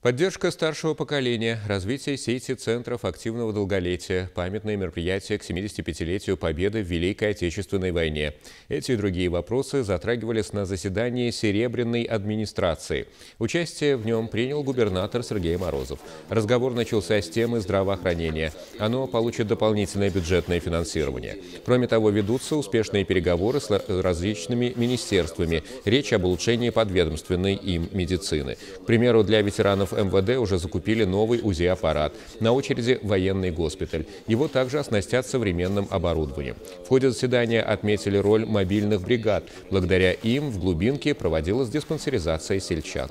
Поддержка старшего поколения, развитие сети центров активного долголетия, памятные мероприятия к 75-летию Победы в Великой Отечественной войне. Эти и другие вопросы затрагивались на заседании Серебряной администрации. Участие в нем принял губернатор Сергей Морозов. Разговор начался с темы здравоохранения. Оно получит дополнительное бюджетное финансирование. Кроме того, ведутся успешные переговоры с различными министерствами. Речь об улучшении подведомственной им медицины. К примеру, для ветеранов членов МВД уже закупили новый УЗИ-аппарат. На очереди военный госпиталь. Его также оснастят современным оборудованием. В ходе заседания отметили роль мобильных бригад. Благодаря им в глубинке проводилась диспансеризация сельчан.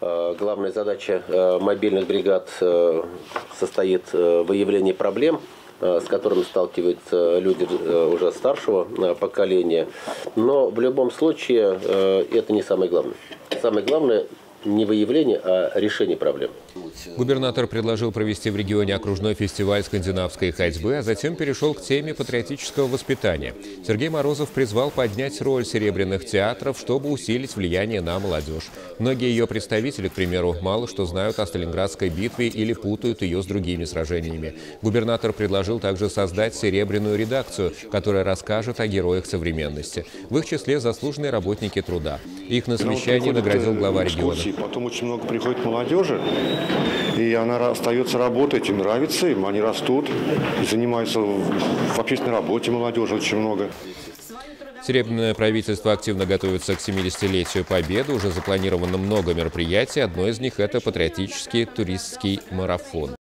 Э, главная задача э, мобильных бригад э, состоит в выявлении проблем с которыми сталкиваются люди уже старшего поколения. Но в любом случае это не самое главное. Самое главное не выявление, а решение проблем. Губернатор предложил провести в регионе окружной фестиваль скандинавской ходьбы, а затем перешел к теме патриотического воспитания. Сергей Морозов призвал поднять роль серебряных театров, чтобы усилить влияние на молодежь. Многие ее представители, к примеру, мало что знают о Сталинградской битве или путают ее с другими сражениями. Губернатор предложил также создать серебряную редакцию, которая расскажет о героях современности. В их числе заслуженные работники труда. Их на совещании наградил глава региона. Потом очень много приходит молодежи, и она остается работать, им нравится, им они растут, и занимаются в общественной работе молодежи очень много. Серебряное правительство активно готовится к 70-летию Победы. Уже запланировано много мероприятий. Одно из них – это патриотический туристский марафон.